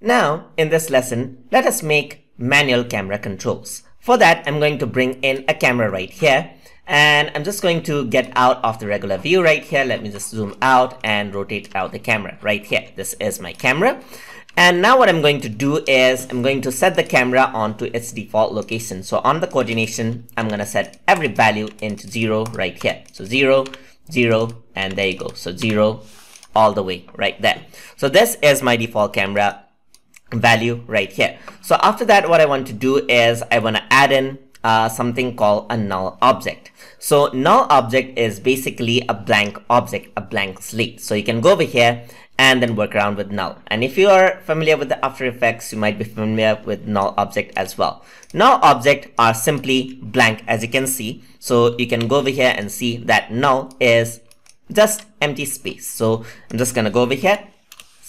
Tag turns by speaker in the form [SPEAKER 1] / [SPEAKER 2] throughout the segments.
[SPEAKER 1] Now, in this lesson, let us make manual camera controls. For that, I'm going to bring in a camera right here and I'm just going to get out of the regular view right here. Let me just zoom out and rotate out the camera right here. This is my camera. And now what I'm going to do is I'm going to set the camera onto its default location. So on the coordination, I'm going to set every value into zero right here. So zero, zero, and there you go. So zero all the way right there. So this is my default camera value right here. So after that, what I want to do is I want to add in uh, something called a null object. So null object is basically a blank object, a blank slate. So you can go over here and then work around with null. And if you are familiar with the After Effects, you might be familiar with null object as well. Null object are simply blank as you can see. So you can go over here and see that null is just empty space. So I'm just gonna go over here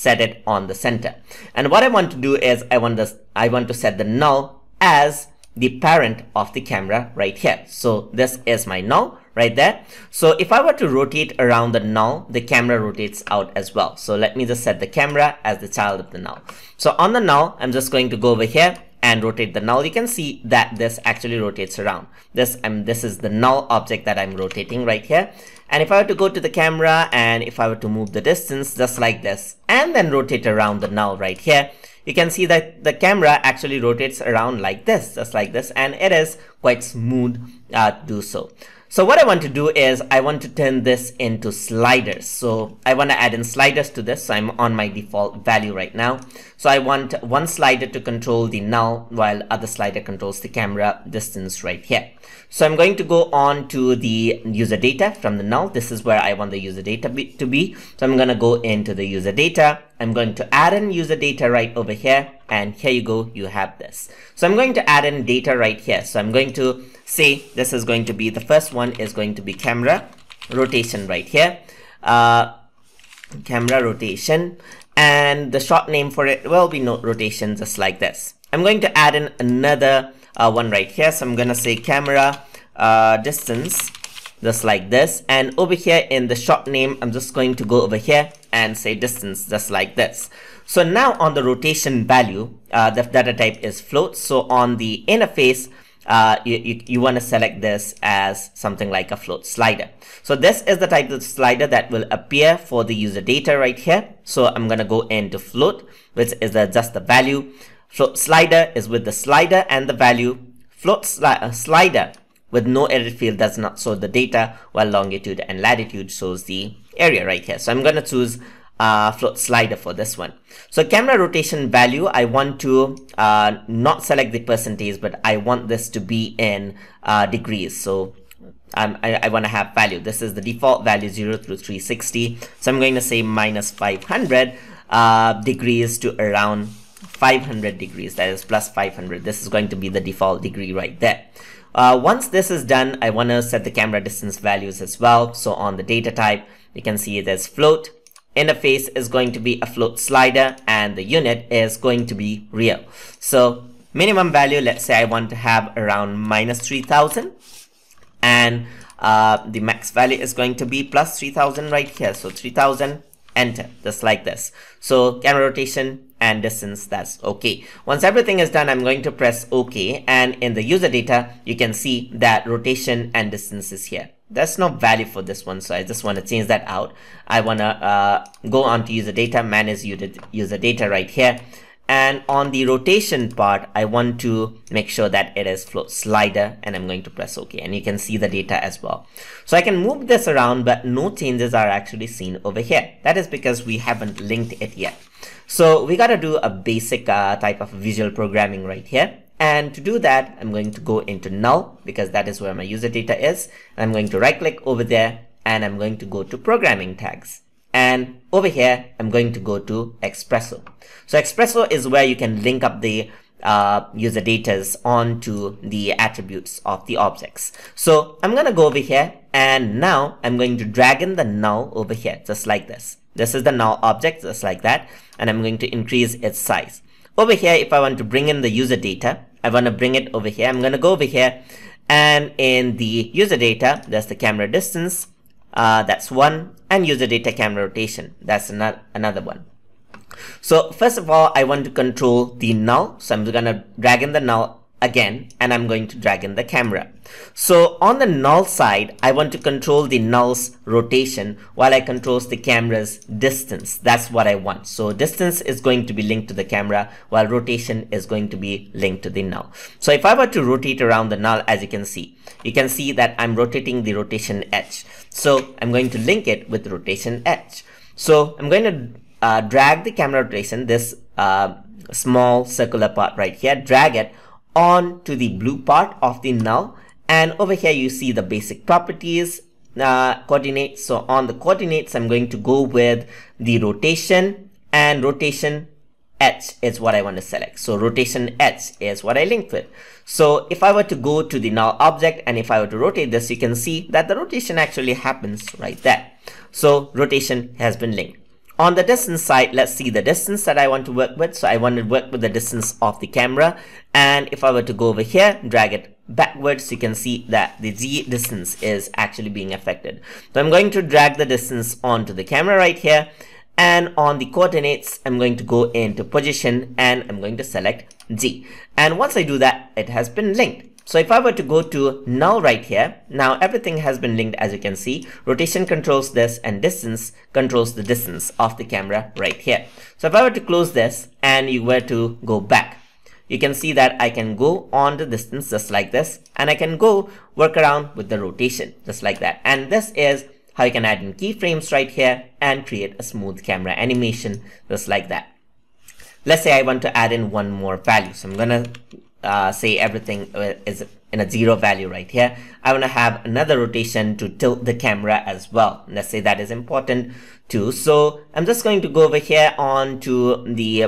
[SPEAKER 1] set it on the center. And what I want to do is I want this, I want to set the null as the parent of the camera right here. So this is my null right there. So if I were to rotate around the null, the camera rotates out as well. So let me just set the camera as the child of the null. So on the null, I'm just going to go over here and rotate the null, you can see that this actually rotates around. This, um, this is the null object that I'm rotating right here. And if I were to go to the camera and if I were to move the distance just like this and then rotate around the null right here, you can see that the camera actually rotates around like this, just like this, and it is quite smooth uh, to do so. So what I want to do is I want to turn this into sliders. So I want to add in sliders to this. So I'm on my default value right now. So I want one slider to control the null while other slider controls the camera distance right here. So I'm going to go on to the user data from the null. This is where I want the user data be, to be. So I'm going to go into the user data. I'm going to add in user data right over here. And here you go, you have this. So I'm going to add in data right here. So I'm going to say this is going to be, the first one is going to be camera rotation right here. Uh, camera rotation and the short name for it will be note rotation just like this. I'm going to add in another uh, one right here. So I'm going to say camera uh, distance just like this. And over here in the short name, I'm just going to go over here and say distance just like this. So now on the rotation value, uh, the data type is float. So on the interface, uh, you, you, you want to select this as something like a float slider. So this is the type of slider that will appear for the user data right here. So I'm going to go into float, which is the, just the value. Float slider is with the slider and the value. Float sli uh, slider with no edit field does not show the data while longitude and latitude shows the area right here. So I'm going to choose uh, float slider for this one. So camera rotation value, I want to uh, not select the percentage, but I want this to be in uh, degrees. So um, I, I want to have value. This is the default value 0 through 360. So I'm going to say minus 500 uh, degrees to around 500 degrees that is plus 500 this is going to be the default degree right there uh, once this is done I want to set the camera distance values as well so on the data type you can see there's float interface is going to be a float slider and the unit is going to be real. So minimum value let's say I want to have around minus 3000 and uh, the max value is going to be plus 3000 right here. So 3000 enter just like this. So camera rotation and distance that's okay. Once everything is done i'm going to press ok and in the user data you can see that rotation and distance is here there's no value for this one so i just want to change that out. I want to uh, go on to user data manage user data right here. And on the rotation part I want to make sure that it is float slider and I'm going to press OK and you can see the data as well. So I can move this around but no changes are actually seen over here. That is because we haven't linked it yet. So we got to do a basic uh, type of visual programming right here and to do that I'm going to go into null because that is where my user data is I'm going to right click over there and I'm going to go to programming tags and over here, I'm going to go to XPresso. So XPresso is where you can link up the uh, user datas onto the attributes of the objects. So I'm going to go over here and now I'm going to drag in the null over here, just like this. This is the null object, just like that. And I'm going to increase its size. Over here, if I want to bring in the user data, I want to bring it over here. I'm going to go over here. And in the user data, there's the camera distance. Uh, that's one. And user data camera rotation. That's another another one. So first of all, I want to control the null. So I'm going to drag in the null again and I'm going to drag in the camera. So on the null side, I want to control the null's rotation while I controls the camera's distance. That's what I want. So distance is going to be linked to the camera while rotation is going to be linked to the null. So if I were to rotate around the null, as you can see, you can see that I'm rotating the rotation H. So I'm going to link it with rotation H. So I'm going to uh, drag the camera rotation, this uh, small circular part right here, drag it on to the blue part of the null. And over here you see the basic properties uh, coordinates so on the coordinates I'm going to go with the rotation. And rotation H is what I want to select. So rotation H is what I linked with. So if I were to go to the null object and if I were to rotate this you can see that the rotation actually happens right there. So rotation has been linked on the distance side, let's see the distance that I want to work with. So I want to work with the distance of the camera. And if I were to go over here, drag it backwards, you can see that the Z distance is actually being affected. So I'm going to drag the distance onto the camera right here. And on the coordinates, I'm going to go into position and I'm going to select Z. And once I do that, it has been linked. So if I were to go to null right here, now everything has been linked as you can see. Rotation controls this and distance controls the distance of the camera right here. So if I were to close this and you were to go back, you can see that I can go on the distance just like this and I can go work around with the rotation just like that. And this is how you can add in keyframes right here and create a smooth camera animation just like that. Let's say I want to add in one more value. So I'm gonna uh, say everything uh, is in a zero value right here. I want to have another rotation to tilt the camera as well. Let's say that is important too. So I'm just going to go over here on to the,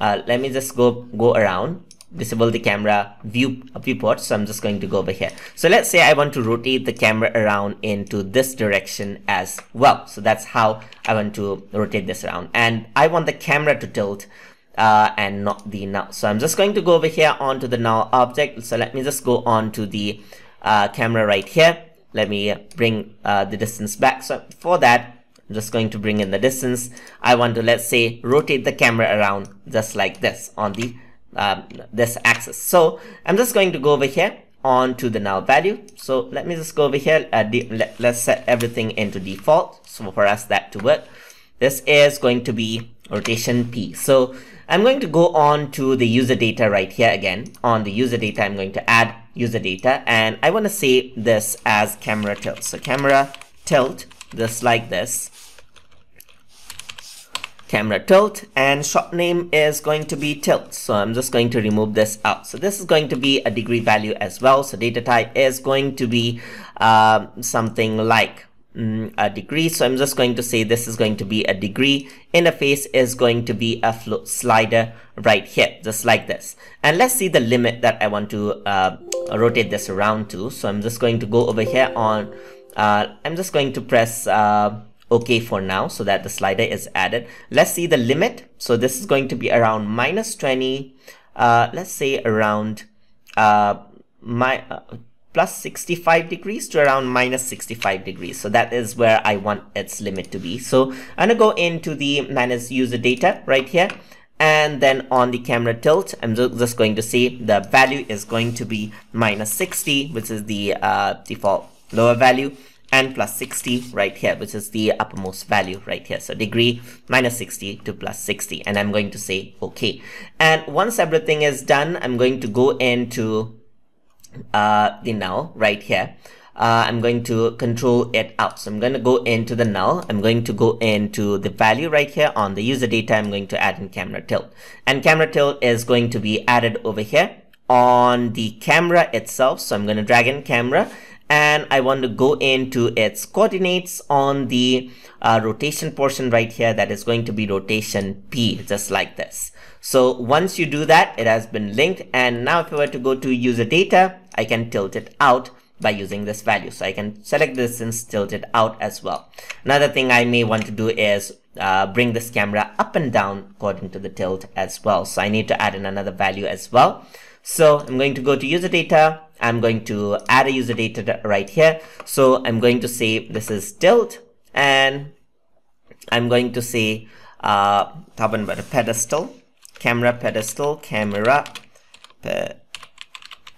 [SPEAKER 1] uh, let me just go, go around, disable the camera view viewport. So I'm just going to go over here. So let's say I want to rotate the camera around into this direction as well. So that's how I want to rotate this around. And I want the camera to tilt uh, and not the null. So I'm just going to go over here onto the null object. So let me just go on to the uh, camera right here. Let me bring uh, the distance back. So for that, I'm just going to bring in the distance. I want to, let's say, rotate the camera around just like this on the um, this axis. So I'm just going to go over here onto the null value. So let me just go over here. Uh, let, let's set everything into default. So for us that to work, this is going to be rotation P. So I'm going to go on to the user data right here again. On the user data, I'm going to add user data and I want to save this as camera tilt. So camera tilt, just like this. Camera tilt and shot name is going to be tilt. So I'm just going to remove this out. So this is going to be a degree value as well. So data type is going to be uh, something like mm, a degree. So I'm just going to say this is going to be a degree. Interface is going to be a slider right here, just like this. And let's see the limit that I want to uh, rotate this around to. So I'm just going to go over here on, uh, I'm just going to press uh, OK for now so that the slider is added. Let's see the limit. So this is going to be around minus 20, uh, let's say around uh, my uh, plus 65 degrees to around minus 65 degrees. So that is where I want its limit to be. So I'm gonna go into the manage user data right here. And then on the camera tilt, I'm just going to say the value is going to be minus 60, which is the uh, default lower value and plus 60 right here, which is the uppermost value right here. So degree minus 60 to plus 60. And I'm going to say okay. And once everything is done, I'm going to go into uh, the null right here. Uh, I'm going to control it out. So I'm going to go into the null. I'm going to go into the value right here on the user data. I'm going to add in camera tilt and camera tilt is going to be added over here on the camera itself. So I'm going to drag in camera and I want to go into its coordinates on the uh, rotation portion right here. That is going to be rotation P just like this. So once you do that, it has been linked. And now if I were to go to user data, I can tilt it out by using this value. So I can select this and tilt it out as well. Another thing I may want to do is uh, bring this camera up and down according to the tilt as well. So I need to add in another value as well. So I'm going to go to user data. I'm going to add a user data right here. So I'm going to say this is tilt and I'm going to say uh, talking about a pedestal, camera pedestal, camera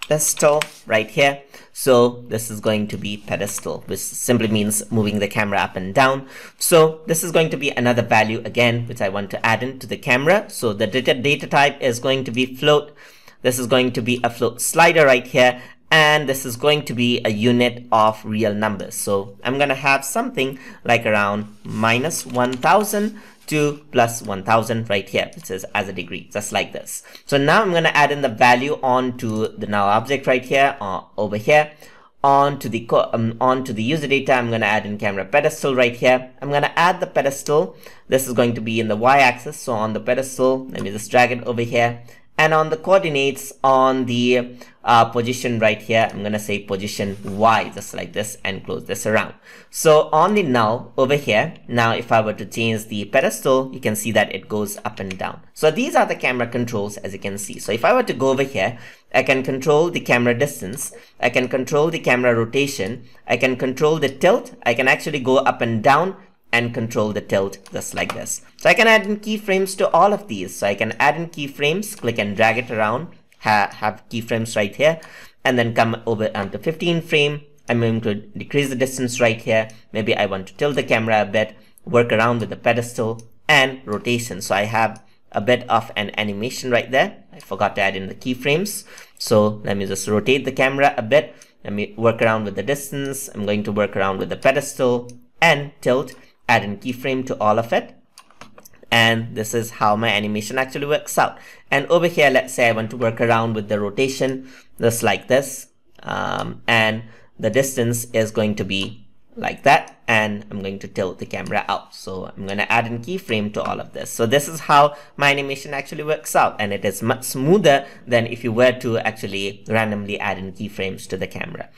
[SPEAKER 1] pedestal right here. So this is going to be pedestal, which simply means moving the camera up and down. So this is going to be another value again, which I want to add into the camera. So the data, data type is going to be float. This is going to be a float slider right here. And this is going to be a unit of real numbers. So I'm going to have something like around minus 1000 to plus 1000 right here. Which is as a degree just like this. So now i'm going to add in the value onto the null object right here uh, over here onto the um, onto the user data. I'm going to add in camera pedestal right here. I'm going to add the pedestal. This is going to be in the y-axis so on the pedestal let me just drag it over here and on the coordinates on the uh, position right here I'm gonna say position Y just like this and close this around. So on the null over here now if I were to change the pedestal you can see that it goes up and down. So these are the camera controls as you can see. So if I were to go over here I can control the camera distance I can control the camera rotation I can control the tilt I can actually go up and down and control the tilt just like this. So I can add in keyframes to all of these. So I can add in keyframes, click and drag it around, ha have keyframes right here, and then come over onto 15 frame. I'm going to decrease the distance right here. Maybe I want to tilt the camera a bit, work around with the pedestal and rotation. So I have a bit of an animation right there. I forgot to add in the keyframes. So let me just rotate the camera a bit. Let me work around with the distance. I'm going to work around with the pedestal and tilt add in keyframe to all of it. And this is how my animation actually works out. And over here let's say I want to work around with the rotation just like this. Um, and the distance is going to be like that. And I'm going to tilt the camera out. So I'm going to add in keyframe to all of this. So this is how my animation actually works out. And it is much smoother than if you were to actually randomly add in keyframes to the camera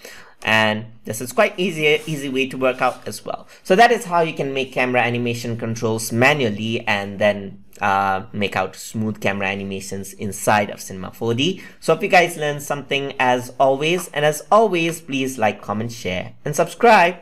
[SPEAKER 1] and this is quite easy easy way to work out as well. So that is how you can make camera animation controls manually and then uh, make out smooth camera animations inside of cinema 4d so if you guys learned something as always. And as always please like comment share and subscribe